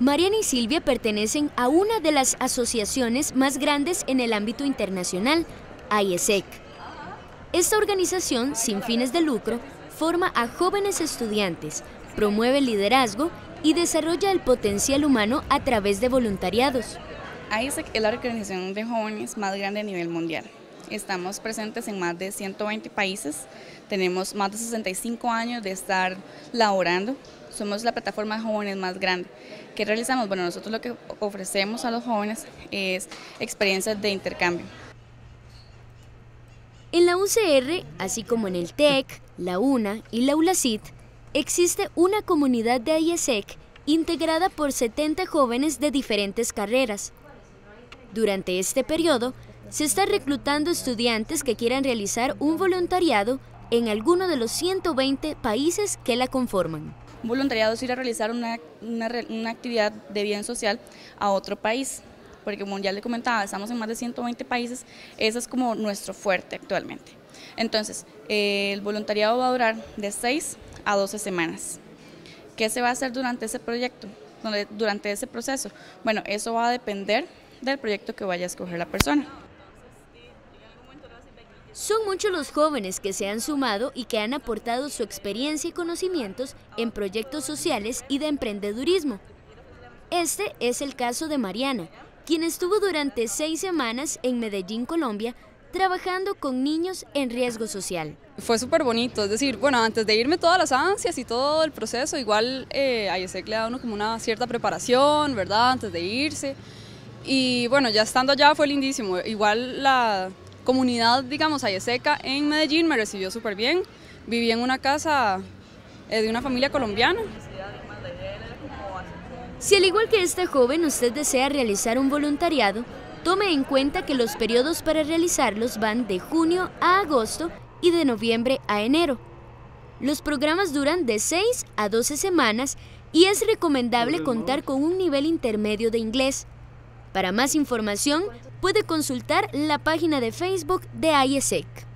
Mariana y Silvia pertenecen a una de las asociaciones más grandes en el ámbito internacional, IESEC. Esta organización, sin fines de lucro, forma a jóvenes estudiantes, promueve el liderazgo y desarrolla el potencial humano a través de voluntariados. IESEC es la organización de jóvenes más grande a nivel mundial. Estamos presentes en más de 120 países, tenemos más de 65 años de estar laborando, somos la plataforma de jóvenes más grande. ¿Qué realizamos? Bueno, nosotros lo que ofrecemos a los jóvenes es experiencias de intercambio. En la UCR, así como en el TEC, la UNA y la ULACIT, existe una comunidad de IESEC integrada por 70 jóvenes de diferentes carreras. Durante este periodo, se está reclutando estudiantes que quieran realizar un voluntariado en alguno de los 120 países que la conforman. Un voluntariado es ir a realizar una, una, actividad de bien social a otro país, porque como ya le comentaba, estamos en más de 120 países, eso es como nuestro fuerte actualmente. Entonces, eh, el voluntariado va a durar de 6 a 12 semanas. ¿Qué se va a hacer durante ese proyecto? Durante ese proceso. Bueno, eso va a depender del proyecto que vaya a escoger la persona. Son muchos los jóvenes que se han sumado y que han aportado su experiencia y conocimientos en proyectos sociales y de emprendedurismo. Este es el caso de Mariana, quien estuvo durante seis semanas en Medellín, Colombia, trabajando con niños en riesgo social. Fue súper bonito, es decir, bueno, antes de irme todas las ansias y todo el proceso, igual eh, a IESEC le da uno como una cierta preparación, ¿verdad? Antes de irse. Y bueno, ya estando allá fue lindísimo. Igual la, comunidad, digamos, Ayeseca en Medellín me recibió súper bien. Viví en una casa eh, de una familia colombiana. Si al igual que este joven usted desea realizar un voluntariado, tome en cuenta que los periodos para realizarlos van de junio a agosto y de noviembre a enero. Los programas duran de 6 a 12 semanas y es recomendable contar con un nivel intermedio de inglés. Para más información, puede consultar la página de Facebook de IESEC.